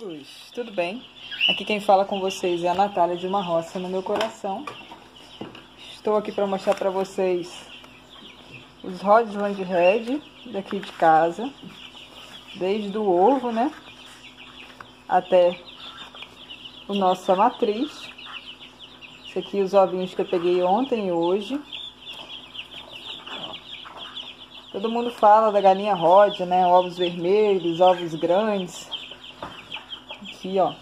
amigos, tudo bem? Aqui quem fala com vocês é a Natália de uma roça no meu coração. Estou aqui para mostrar para vocês os Rodland Red daqui de casa, desde o ovo, né, até o nossa matriz. Esse aqui os ovinhos que eu peguei ontem e hoje. Todo mundo fala da galinha Rod, né, ovos vermelhos, ovos grandes aqui, ó.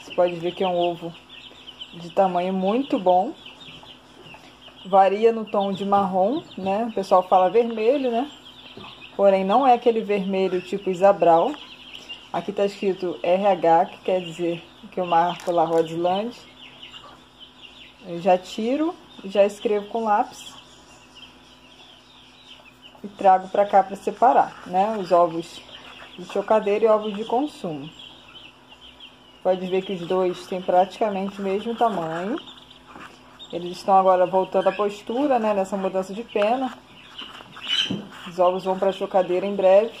Você pode ver que é um ovo de tamanho muito bom. Varia no tom de marrom, né? O pessoal fala vermelho, né? Porém, não é aquele vermelho tipo Isabral. Aqui tá escrito RH, que quer dizer que eu marco lá Rodland. Eu já tiro, já escrevo com lápis. E trago para cá para separar, né? Os ovos de chocadeira e ovos de consumo. Pode ver que os dois têm praticamente o mesmo tamanho. Eles estão agora voltando à postura, né, nessa mudança de pena. Os ovos vão para a chocadeira em breve.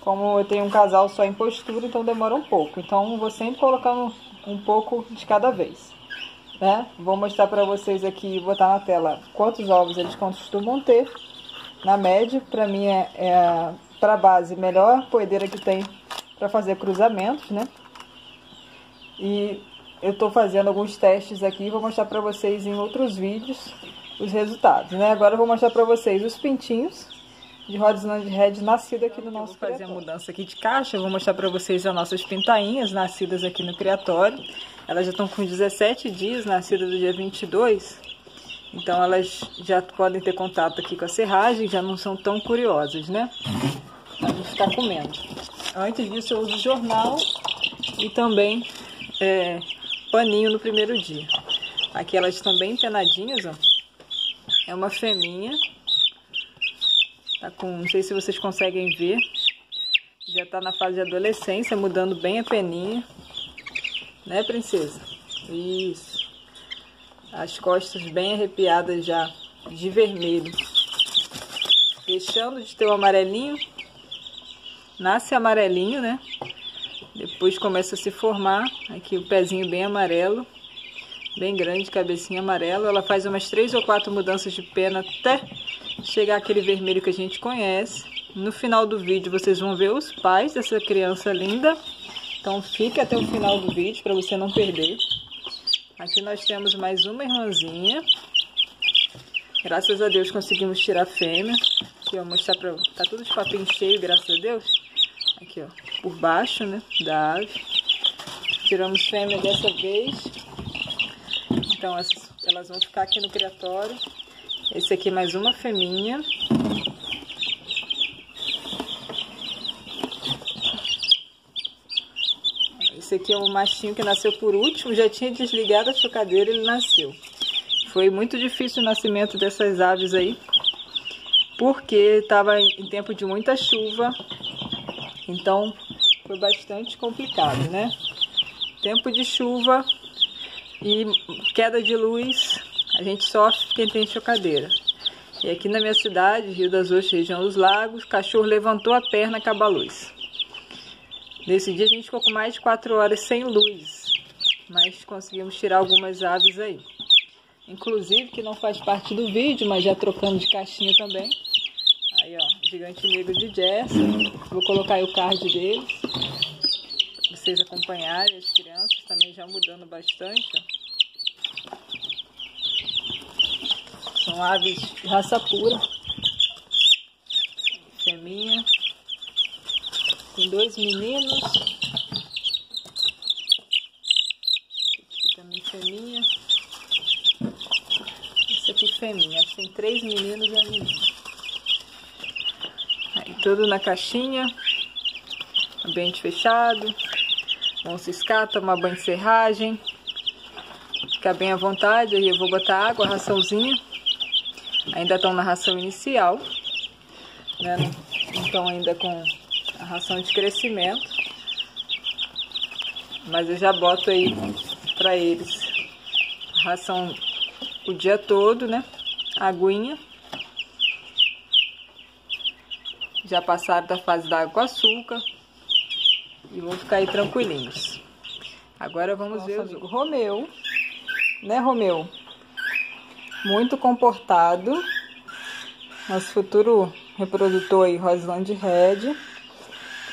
Como eu tenho um casal só em postura, então demora um pouco. Então vou sempre colocando um pouco de cada vez. Né? Vou mostrar para vocês aqui, botar na tela quantos ovos eles costumam ter. Na média, para mim é, é para base melhor poedeira que tem para fazer cruzamentos, né? E eu estou fazendo alguns testes aqui, vou mostrar para vocês em outros vídeos os resultados, né? Agora eu vou mostrar para vocês os pintinhos de Rodisland Red nascido aqui no nosso vou fazer a mudança aqui de caixa, vou mostrar para vocês as nossas pintainhas nascidas aqui no criatório. Elas já estão com 17 dias, nascidas do dia 22. Então elas já podem ter contato aqui com a serragem, já não são tão curiosas, né? Pra não ficar comendo. Antes disso eu uso jornal e também é, paninho no primeiro dia. Aqui elas estão bem penadinhas, ó. É uma fêminha. Tá com, não sei se vocês conseguem ver. Já tá na fase de adolescência, mudando bem a peninha. Né, princesa? Isso. As costas bem arrepiadas já de vermelho. Deixando de ter o amarelinho nasce amarelinho, né? Depois começa a se formar, aqui o pezinho bem amarelo, bem grande, cabecinha amarela. Ela faz umas três ou quatro mudanças de pena até chegar aquele vermelho que a gente conhece. No final do vídeo vocês vão ver os pais dessa criança linda. Então fique até o final do vídeo para você não perder. Aqui nós temos mais uma irmãzinha. Graças a Deus conseguimos tirar a fêmea. Aqui, ó, mostrar pra... Tá tudo de papinho cheio, graças a Deus. Aqui, ó, por baixo, né, da ave. Tiramos fêmea dessa vez. Então, elas vão ficar aqui no criatório. Esse aqui é mais uma fêmea. Esse aqui é o machinho que nasceu por último. Já tinha desligado a chocadeira, ele nasceu. Foi muito difícil o nascimento dessas aves aí. Porque estava em tempo de muita chuva então foi bastante complicado, né? Tempo de chuva e queda de luz, a gente sofre quem tem chocadeira. E aqui na minha cidade, Rio das Ostras, região dos lagos, o cachorro levantou a perna acabou a luz. Nesse dia a gente ficou com mais de 4 horas sem luz, mas conseguimos tirar algumas aves aí. Inclusive, que não faz parte do vídeo, mas já trocando de caixinha também. Gigante negro de Jess. Vou colocar aí o card dele. Pra vocês acompanharem, as crianças também já mudando bastante. São aves de raça pura. Feminha. Tem dois meninos. Aqui também feminha. Esse aqui feminha. Tem três meninos e uma menina tudo na caixinha, ambiente fechado. Vão ciscar, tomar banho de serragem, ficar bem à vontade. Aí eu vou botar água, raçãozinha. Ainda estão na ração inicial, né? Não estão ainda com a ração de crescimento. Mas eu já boto aí para eles ração o dia todo, né? Aguinha. Já passaram da fase da água com açúcar. E vão ficar aí tranquilinhos. Agora vamos Nosso ver o Romeu. Né, Romeu? Muito comportado. Nosso futuro reprodutor aí, Rosland Red.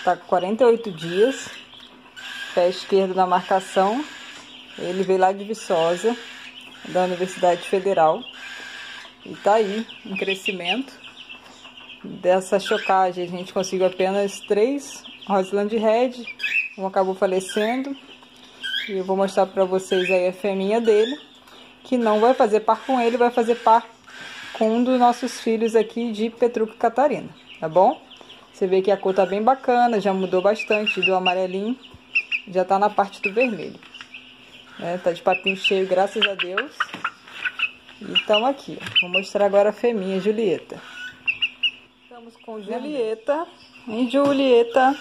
Tá com 48 dias. Pé esquerdo na marcação. Ele veio lá de Viçosa, da Universidade Federal. E tá aí, em crescimento. Dessa chocagem, a gente conseguiu apenas três Roseland Red. Um acabou falecendo. E eu vou mostrar pra vocês aí a fêmea dele. Que não vai fazer par com ele, vai fazer par com um dos nossos filhos aqui de Petruca Catarina. Tá bom? Você vê que a cor tá bem bacana, já mudou bastante do amarelinho. Já tá na parte do vermelho. É, tá de papinho cheio, graças a Deus. E estamos aqui. Vou mostrar agora a fêmea, Julieta. Estamos com Julieta. Em Julieta.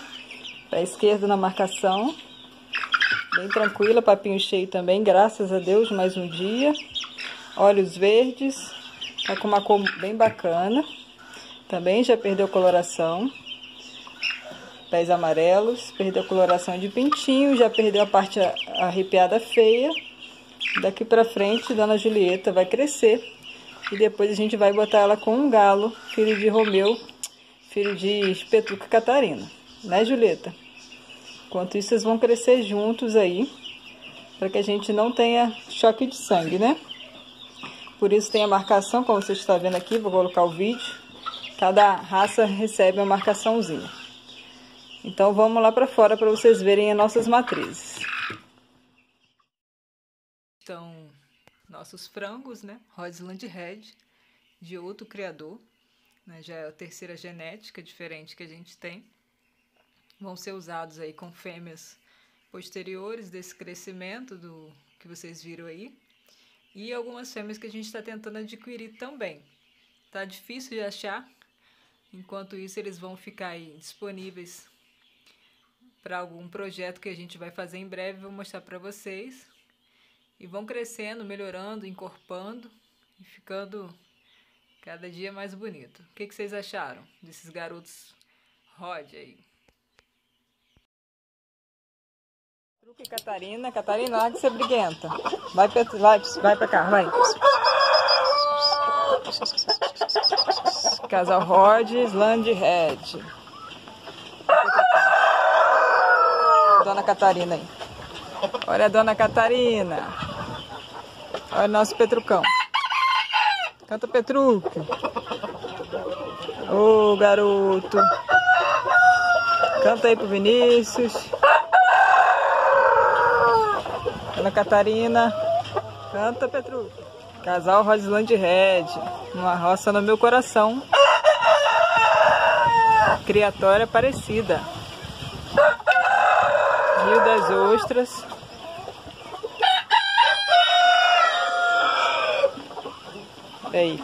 Pé esquerdo na marcação. Bem tranquila, papinho cheio também, graças a Deus, mais um dia. Olhos verdes. Tá com uma cor bem bacana. Também já perdeu coloração. Pés amarelos. Perdeu coloração de pintinho. Já perdeu a parte arrepiada feia. Daqui pra frente, Dona Julieta vai crescer. E depois a gente vai botar ela com um galo, filho de Romeu, filho de Espetuca Catarina. Né, Julieta? Enquanto isso, vocês vão crescer juntos aí, para que a gente não tenha choque de sangue, né? Por isso tem a marcação, como você está vendo aqui, vou colocar o vídeo. Cada raça recebe uma marcaçãozinha. Então vamos lá para fora para vocês verem as nossas matrizes estão nossos frangos, né? Rosland Red, de outro criador. Né? Já é a terceira genética diferente que a gente tem. Vão ser usados aí com fêmeas posteriores desse crescimento do que vocês viram aí. E algumas fêmeas que a gente está tentando adquirir também. Tá difícil de achar. Enquanto isso, eles vão ficar aí disponíveis para algum projeto que a gente vai fazer em breve. Vou mostrar para vocês e vão crescendo, melhorando, encorpando e ficando cada dia mais bonito. O que, que vocês acharam desses garotos Rod aí? Truque Catarina. Catarina, lá de ser briguenta. Vai pra, vai, vai pra cá, vai. Casal Rod, Land Red. Dona Catarina aí. Olha a Dona Catarina. Olha o nosso Petrucão. Canta Petruco. Ô, oh, garoto. Canta aí pro Vinícius. Ana Catarina. Canta, Petruco. Casal Roseland Red. Uma roça no meu coração. Criatória parecida. Rio das Ostras. Aí.